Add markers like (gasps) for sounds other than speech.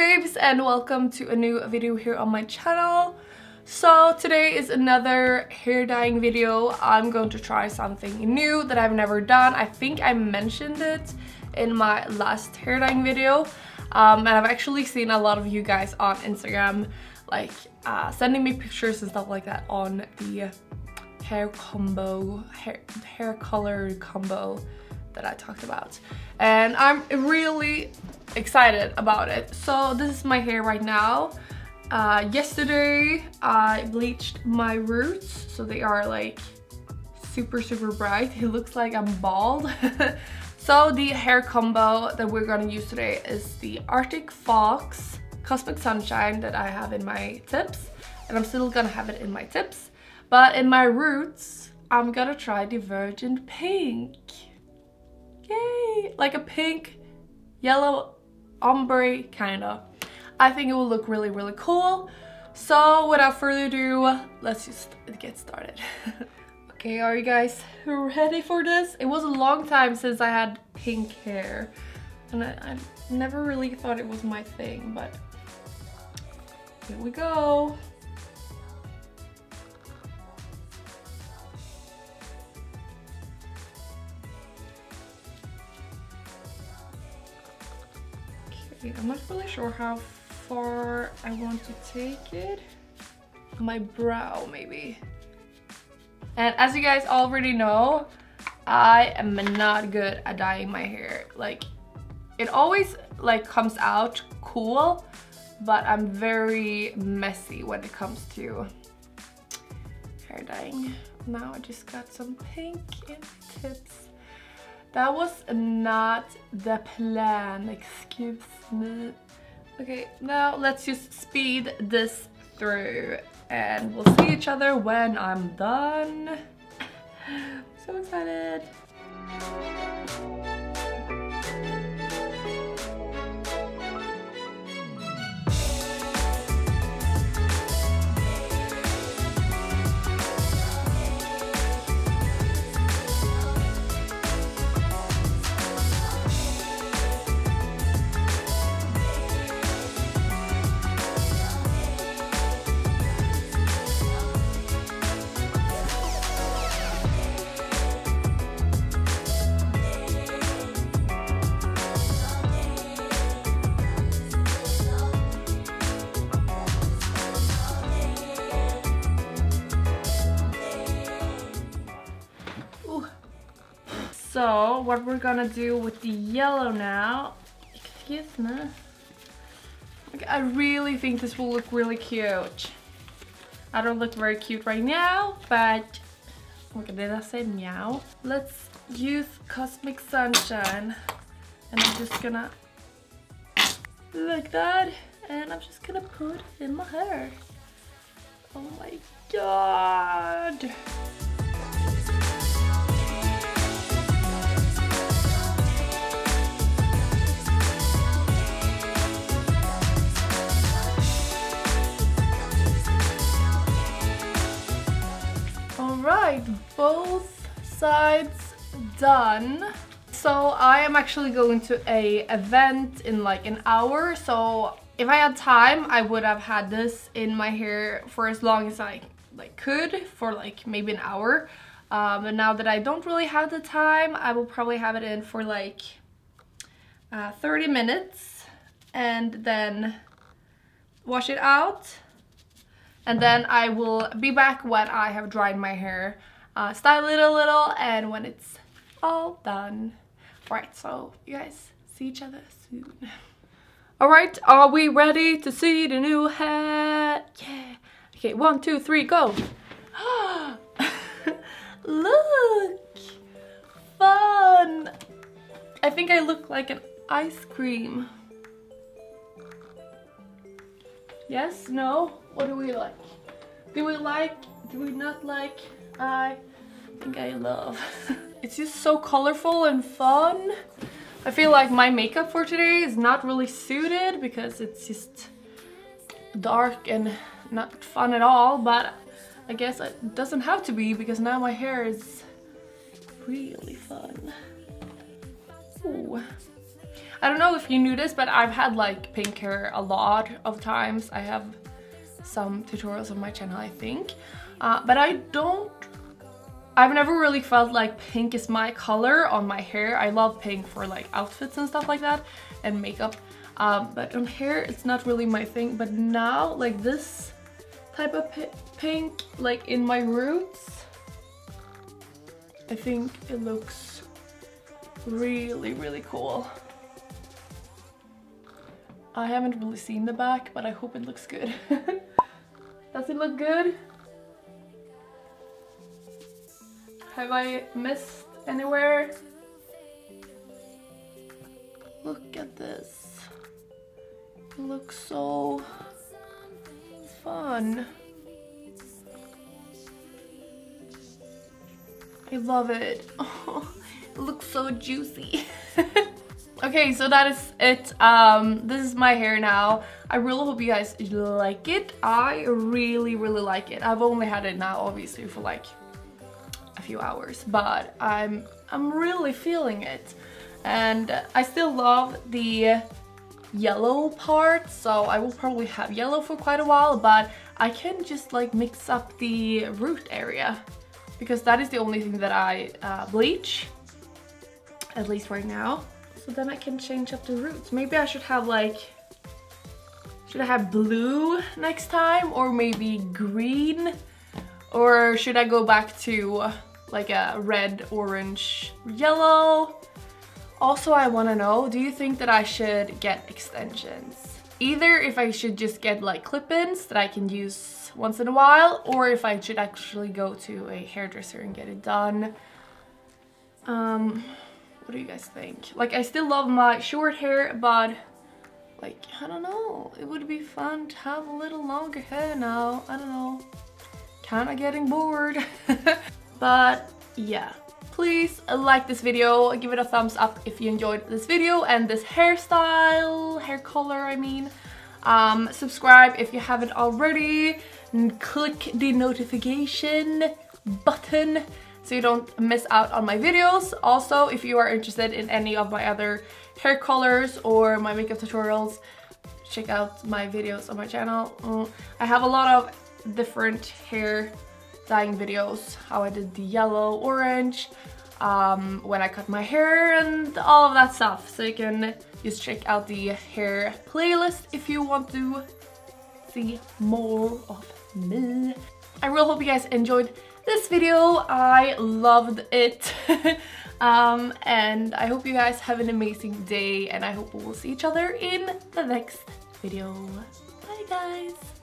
babes and welcome to a new video here on my channel. So today is another hair dyeing video. I'm going to try something new that I've never done. I think I mentioned it in my last hair dyeing video. Um, and I've actually seen a lot of you guys on Instagram like uh, sending me pictures and stuff like that on the hair combo, hair, hair color combo that I talked about. And I'm really excited about it. So this is my hair right now. Uh, yesterday I bleached my roots so they are like super super bright. It looks like I'm bald. (laughs) so the hair combo that we're gonna use today is the Arctic Fox Cosmic Sunshine that I have in my tips and I'm still gonna have it in my tips. But in my roots, I'm gonna try the Virgin Pink. Yay! Like a pink, yellow, ombre kinda. I think it will look really, really cool. So without further ado, let's just get started. (laughs) okay, are you guys ready for this? It was a long time since I had pink hair. And I, I never really thought it was my thing, but here we go. Okay, I'm not really sure how far I want to take it. My brow, maybe. And as you guys already know, I am not good at dyeing my hair. Like, it always like comes out cool, but I'm very messy when it comes to hair dyeing. Now I just got some pink in tips. That was not the plan, excuse me. Okay, now let's just speed this through and we'll see each other when I'm done. (laughs) so excited. So what we're gonna do with the yellow now, excuse me. Okay, I really think this will look really cute. I don't look very cute right now, but okay, did I say meow? Let's use Cosmic Sunshine. And I'm just gonna, like that. And I'm just gonna put it in my hair. Oh my god. Both sides done. So I am actually going to a event in like an hour. So if I had time, I would have had this in my hair for as long as I like could for like maybe an hour. Um, and now that I don't really have the time, I will probably have it in for like uh, 30 minutes and then wash it out and then I will be back when I have dried my hair, uh, style it a little, and when it's all done. Right, so you guys see each other soon. (laughs) Alright, are we ready to see the new hat? Yeah. Okay, one, two, three, go. (gasps) look! Fun! I think I look like an ice cream. Yes? No? What do we like? Do we like? Do we not like? I think I love. (laughs) it's just so colorful and fun. I feel like my makeup for today is not really suited because it's just dark and not fun at all, but I guess it doesn't have to be because now my hair is really fun. Ooh. I don't know if you knew this, but I've had like pink hair a lot of times. I have some tutorials on my channel, I think. Uh, but I don't I've never really felt like pink is my color on my hair. I love pink for like outfits and stuff like that and makeup. Um, but on hair, it's not really my thing. But now, like this type of pink, like in my roots, I think it looks really, really cool. I haven't really seen the back, but I hope it looks good. (laughs) Does it look good? Have I missed anywhere? Look at this. It looks so fun. I love it. Oh, (laughs) it looks so juicy. (laughs) okay, so that is it. Um, this is my hair now. I really hope you guys like it. I really, really like it. I've only had it now, obviously, for like few hours, but I'm, I'm really feeling it. And I still love the yellow part, so I will probably have yellow for quite a while, but I can just like mix up the root area because that is the only thing that I uh, bleach, at least right now. So then I can change up the roots. Maybe I should have like, should I have blue next time or maybe green? Or should I go back to like a red, orange, yellow? Also, I want to know, do you think that I should get extensions? Either if I should just get like clip-ins that I can use once in a while, or if I should actually go to a hairdresser and get it done. Um, what do you guys think? Like, I still love my short hair, but like, I don't know. It would be fun to have a little longer hair now. I don't know. Kinda getting bored. (laughs) but yeah, please like this video, give it a thumbs up if you enjoyed this video and this hairstyle, hair color I mean. Um, subscribe if you haven't already, and click the notification button so you don't miss out on my videos. Also, if you are interested in any of my other hair colors or my makeup tutorials, check out my videos on my channel. Mm, I have a lot of different hair dyeing videos, how I did the yellow, orange, um, when I cut my hair and all of that stuff. So you can just check out the hair playlist if you want to see more of me. I really hope you guys enjoyed this video. I loved it. (laughs) um, and I hope you guys have an amazing day and I hope we will see each other in the next video. Bye guys!